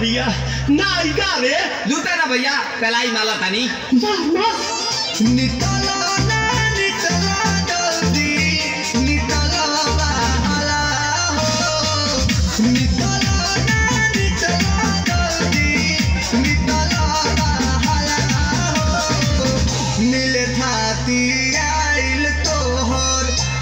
भैया नायिका रे लूटा ना भैया पलाई माला तानी निकलो ना निकलो दोस्ती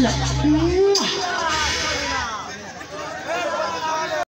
の。